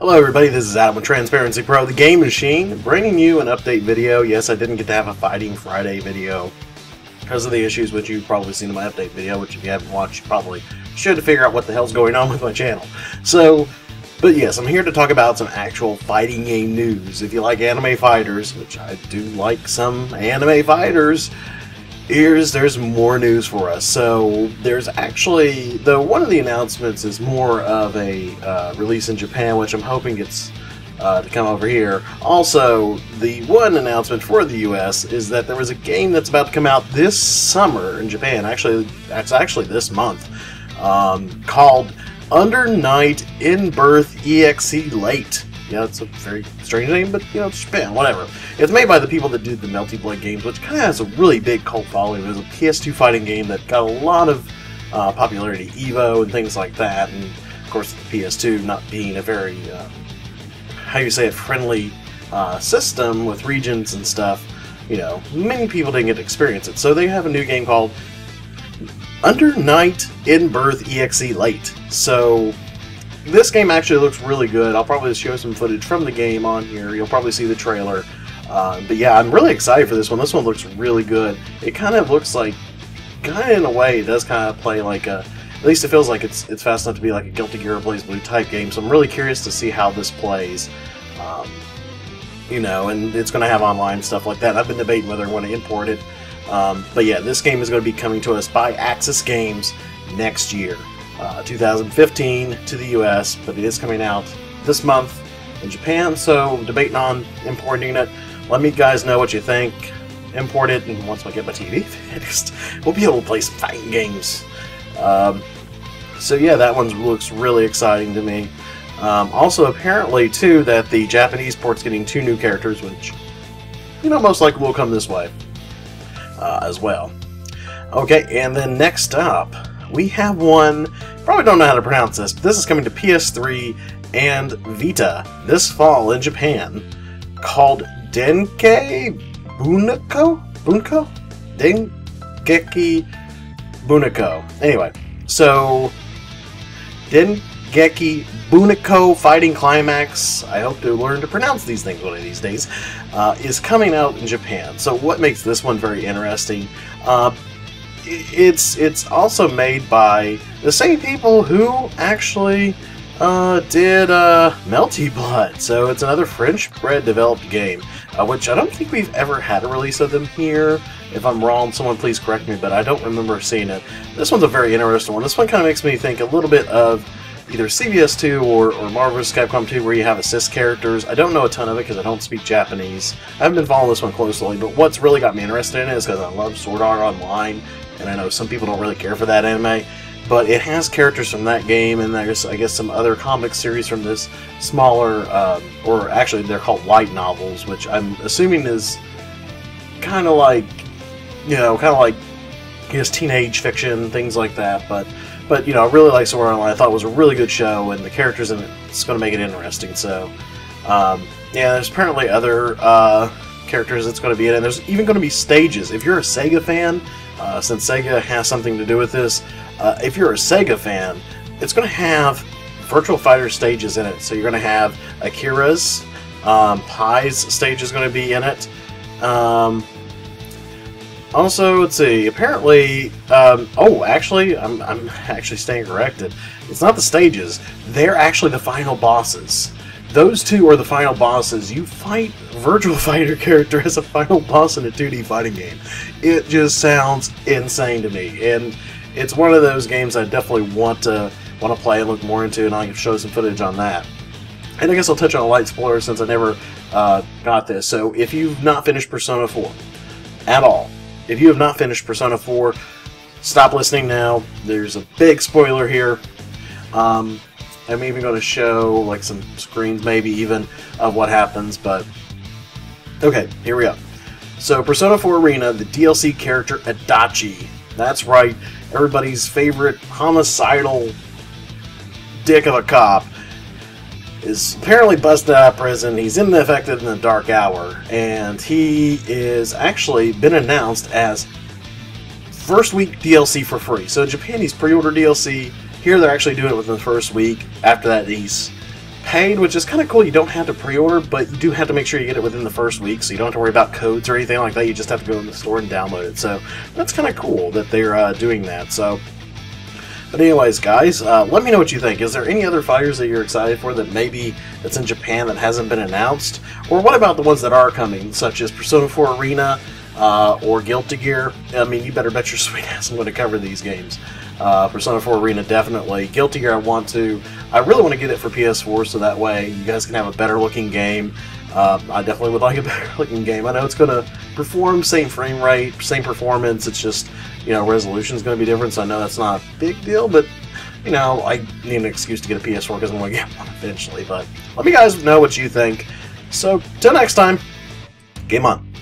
Hello everybody, this is Adam with Transparency Pro, the Game Machine, bringing you an update video. Yes, I didn't get to have a Fighting Friday video because of the issues which you've probably seen in my update video, which if you haven't watched, you probably should to figure out what the hell's going on with my channel. So, but yes, I'm here to talk about some actual fighting game news. If you like anime fighters, which I do like some anime fighters, here's there's more news for us. So there's actually though one of the announcements is more of a uh, release in Japan, which I'm hoping gets uh, to come over here. Also, the one announcement for the U.S. is that there was a game that's about to come out this summer in Japan. Actually, that's actually this month, um, called Under Night in Birth EXE Late. Yeah, it's a very strange name, but you know, it's whatever. It's made by the people that did the Melty Blood games, which kind of has a really big cult following. It was a PS2 fighting game that got a lot of uh, popularity, Evo and things like that, and of course the PS2 not being a very, uh, how you say it, friendly uh, system with regions and stuff, you know, many people didn't get to experience it. So they have a new game called Under Night in Birth EXE Late. So this game actually looks really good. I'll probably show some footage from the game on here. You'll probably see the trailer. Uh, but yeah, I'm really excited for this one. This one looks really good. It kind of looks like, kind of in a way, it does kind of play like a, at least it feels like it's it's fast enough to be like a Guilty Gear BlazBlue type game. So I'm really curious to see how this plays. Um, you know, and it's going to have online stuff like that. I've been debating whether I want to import it. Um, but yeah, this game is going to be coming to us by Aksys Games next year uh, 2015 to the US, but it is coming out this month in Japan, so I'm debating on importing it. Let me guys know what you think. Import it, and once I get my TV fixed, we'll be able to play some fighting games. Um, so yeah, that one looks really exciting to me. Um, also, apparently, too, that the Japanese port's getting two new characters, which, you know, most likely will come this way uh, as well. Okay, and then next up, we have one, probably don't know how to pronounce this, but this is coming to PS3 and Vita this fall in Japan called Denke Bunako? Bunko? Dengeki Bunako. Anyway, so Dengeki Bunako Fighting Climax, I hope to learn to pronounce these things one of these days, uh, is coming out in Japan. So what makes this one very interesting? Uh, it's it's also made by the same people who actually uh, did uh, Melty Blood. So it's another French bread developed game, uh, which I don't think we've ever had a release of them here. If I'm wrong, someone please correct me, but I don't remember seeing it. This one's a very interesting one. This one kind of makes me think a little bit of either CVS2 or, or Marvel. Capcom 2 where you have assist characters. I don't know a ton of it because I don't speak Japanese. I haven't been following this one closely, but what's really got me interested in it is because I love Sword Art Online and I know some people don't really care for that anime, but it has characters from that game, and there's, I guess, some other comic series from this smaller, um, or actually they're called light novels, which I'm assuming is kind of like, you know, kind of like, I guess, teenage fiction, things like that, but but you know, I really like Sword Online. I thought it was a really good show, and the characters in it's going to make it interesting. So, um, yeah, there's apparently other uh, characters that's going to be in it. And there's even going to be stages. If you're a Sega fan, uh, since Sega has something to do with this. Uh, if you're a Sega fan, it's going to have Virtual Fighter stages in it. So you're going to have Akira's, um, Pai's stage is going to be in it. Um, also, let's see. Apparently, um, oh, actually, I'm, I'm actually staying corrected. It's not the stages; they're actually the final bosses. Those two are the final bosses. You fight Virtual Fighter character as a final boss in a 2D fighting game. It just sounds insane to me, and it's one of those games I definitely want to want to play and look more into, and I can show some footage on that. And I guess I'll touch on a light spoiler since I never uh, got this. So if you've not finished Persona 4 at all, if you have not finished Persona 4, stop listening now. There's a big spoiler here. Um, I'm even going to show like some screens, maybe even of what happens. But okay, here we go. So Persona 4 Arena, the DLC character Adachi. That's right, everybody's favorite homicidal dick of a cop is apparently busted out of prison. He's infected in the dark hour, and he is actually been announced as first week DLC for free. So in Japan, he's pre-order DLC here they're actually doing it within the first week. After that, he's paid, which is kind of cool. You don't have to pre-order, but you do have to make sure you get it within the first week, so you don't have to worry about codes or anything like that. You just have to go in the store and download it. So that's kind of cool that they're uh, doing that. So. But anyways, guys, uh, let me know what you think. Is there any other fighters that you're excited for that maybe that's in Japan that hasn't been announced? Or what about the ones that are coming, such as Persona 4 Arena uh, or Guilty Gear? I mean, you better bet your sweet ass I'm going to cover these games. Uh, Persona 4 Arena, definitely. Guilty Gear, I want to. I really want to get it for PS4 so that way you guys can have a better looking game. Uh, I definitely would like a better looking game. I know it's going to perform same frame rate, same performance. It's just, you know, resolution is going to be different, so I know that's not a big deal, but, you know, I need an excuse to get a PS4 because I'm going to get one eventually. But let me guys know what you think. So, till next time, game on.